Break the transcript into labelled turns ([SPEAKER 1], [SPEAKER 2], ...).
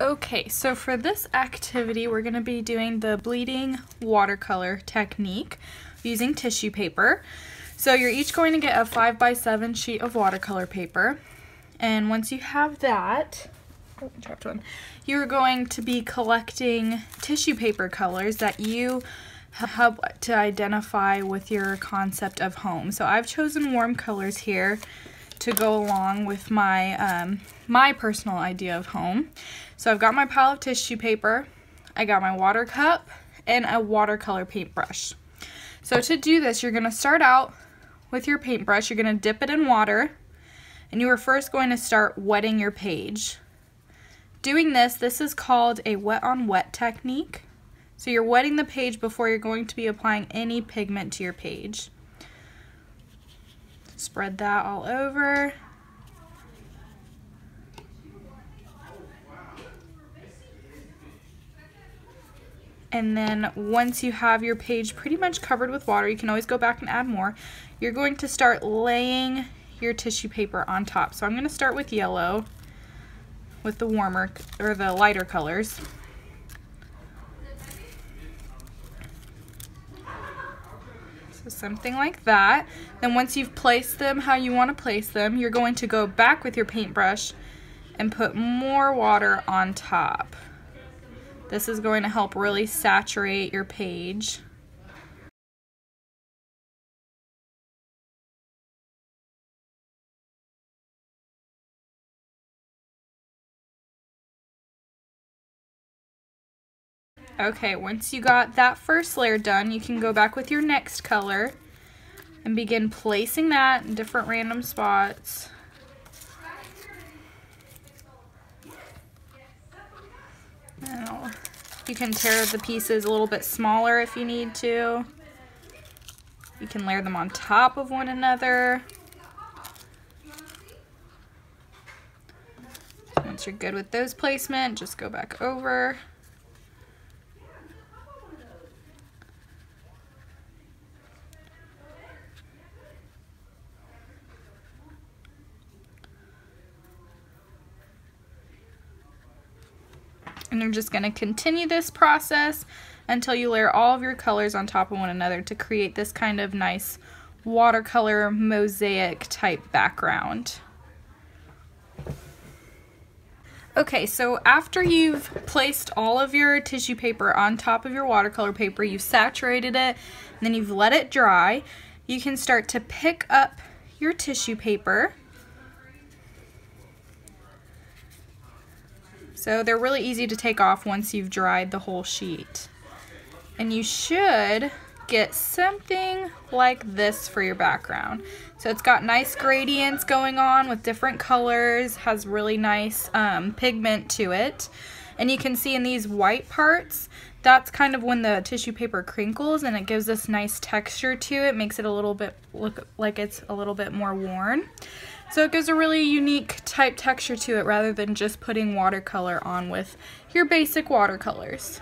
[SPEAKER 1] Okay, so for this activity, we're going to be doing the bleeding watercolor technique using tissue paper. So you're each going to get a 5 by 7 sheet of watercolor paper. And once you have that, oh, dropped one, you're going to be collecting tissue paper colors that you help to identify with your concept of home. So I've chosen warm colors here to go along with my, um, my personal idea of home. So I've got my pile of tissue paper, I got my water cup, and a watercolor paintbrush. So to do this, you're gonna start out with your paintbrush, you're gonna dip it in water, and you are first going to start wetting your page. Doing this, this is called a wet on wet technique. So you're wetting the page before you're going to be applying any pigment to your page. Spread that all over. And then once you have your page pretty much covered with water, you can always go back and add more. You're going to start laying your tissue paper on top. So I'm going to start with yellow with the warmer or the lighter colors. Something like that. Then once you've placed them how you want to place them, you're going to go back with your paintbrush and put more water on top. This is going to help really saturate your page. Okay, once you got that first layer done, you can go back with your next color and begin placing that in different random spots. Now, you can tear the pieces a little bit smaller if you need to. You can layer them on top of one another. Once you're good with those placement, just go back over. And you're just going to continue this process until you layer all of your colors on top of one another to create this kind of nice watercolor mosaic type background. Okay, so after you've placed all of your tissue paper on top of your watercolor paper, you've saturated it, and then you've let it dry, you can start to pick up your tissue paper So they're really easy to take off once you've dried the whole sheet. And you should get something like this for your background. So it's got nice gradients going on with different colors, has really nice um, pigment to it. And you can see in these white parts, that's kind of when the tissue paper crinkles and it gives this nice texture to it, makes it a little bit look like it's a little bit more worn. So it gives a really unique type texture to it rather than just putting watercolor on with your basic watercolors.